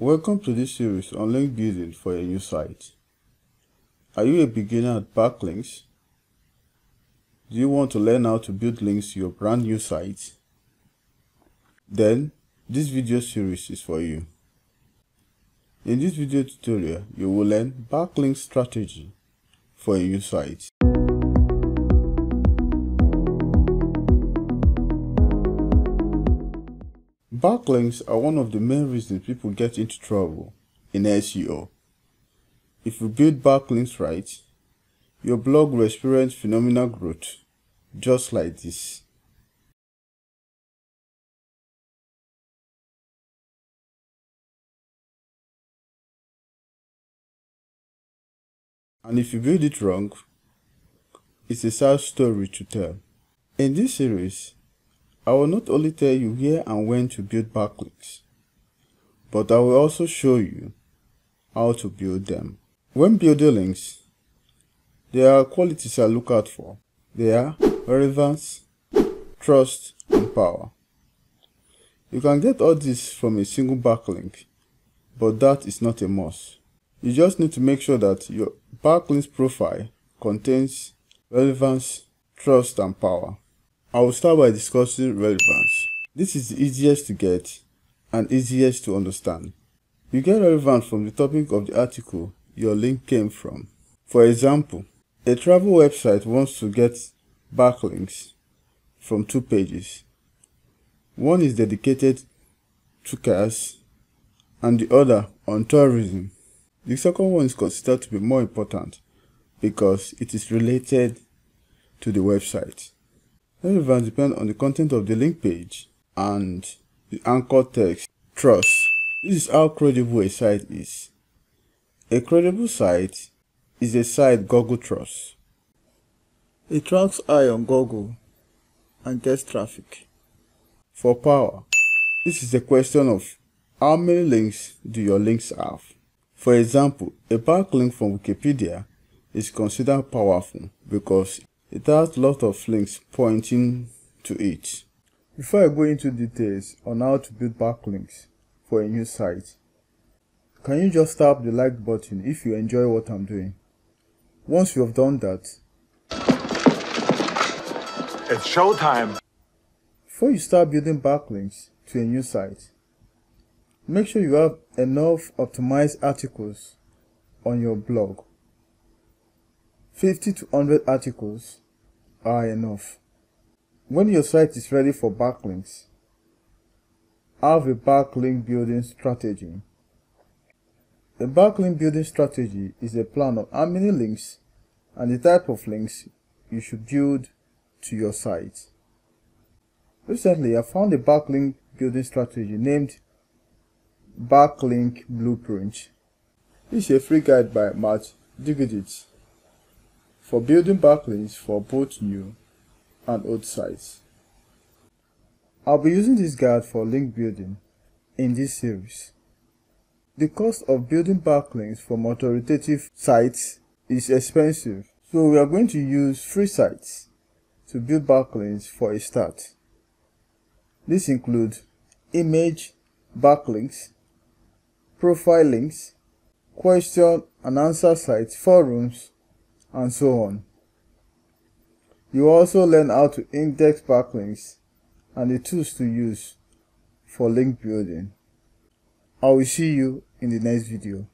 Welcome to this series on link building for a new site. Are you a beginner at backlinks? Do you want to learn how to build links to your brand new site? Then, this video series is for you. In this video tutorial, you will learn backlink strategy for a new site. Backlinks are one of the main reasons people get into trouble in SEO. If you build backlinks right, your blog will experience phenomenal growth, just like this. And if you build it wrong, it's a sad story to tell. In this series, I will not only tell you where and when to build backlinks, but I will also show you how to build them. When building links, there are qualities I look out for. They are relevance, trust, and power. You can get all this from a single backlink, but that is not a must. You just need to make sure that your backlinks profile contains relevance, trust, and power. I will start by discussing relevance. This is the easiest to get and easiest to understand. You get relevance from the topic of the article your link came from. For example, a travel website wants to get backlinks from two pages. One is dedicated to cars and the other on tourism. The second one is considered to be more important because it is related to the website. Relevance depends on the content of the link page and the anchor text. Trust. This is how credible a site is. A credible site is a site Google trusts. It ranks high on Google and gets traffic. For power, this is a question of how many links do your links have. For example, a backlink from Wikipedia is considered powerful because it has lot of links pointing to it. Before I go into details on how to build backlinks for a new site, can you just tap the like button if you enjoy what I'm doing? Once you have done that, it's showtime. Before you start building backlinks to a new site, make sure you have enough optimized articles on your blog. 50 to 100 articles are enough. When your site is ready for backlinks, have a backlink building strategy. A backlink building strategy is a plan of how many links and the type of links you should build to your site. Recently, I found a backlink building strategy named Backlink Blueprint. This is a free guide by Matt Diggity for building backlinks for both new and old sites. I'll be using this guide for link building in this series. The cost of building backlinks from authoritative sites is expensive, so we are going to use free sites to build backlinks for a start. This includes image backlinks, profile links, question and answer sites, forums, and so on. You also learn how to index backlinks and the tools to use for link building. I will see you in the next video.